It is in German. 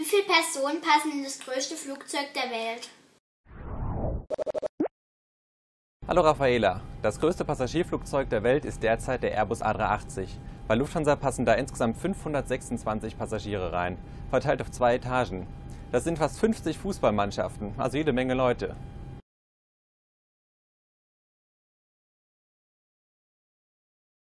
Wie viele Personen passen in das größte Flugzeug der Welt? Hallo Raffaela, das größte Passagierflugzeug der Welt ist derzeit der Airbus A380. Bei Lufthansa passen da insgesamt 526 Passagiere rein, verteilt auf zwei Etagen. Das sind fast 50 Fußballmannschaften, also jede Menge Leute.